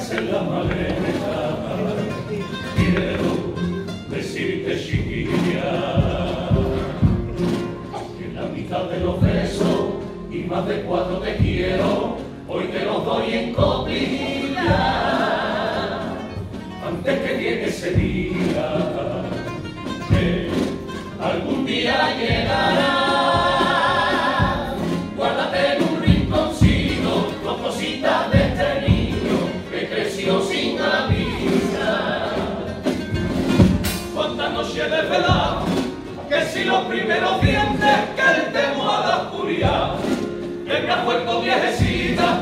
hace la maleta, quiero decirte chiquilla, que la mitad de los besos y más de cuatro te quiero, hoy te los doy en copilla, antes que llegue ese día, que algún día llegará. Si los primeros dientes que el temo a la me ha vuelto viejecita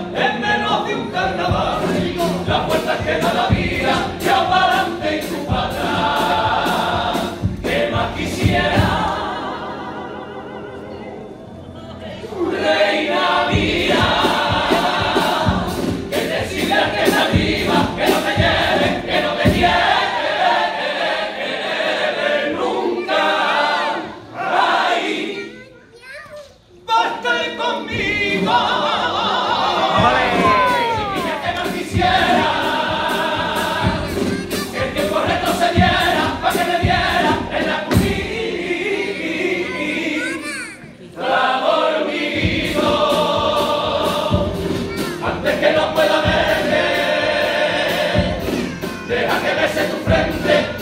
conmigo. Chiquilla, que más quisiera que el tiempo retrocediera para que me diera en la cunita dormido antes que no pueda verte deja que bese tu frente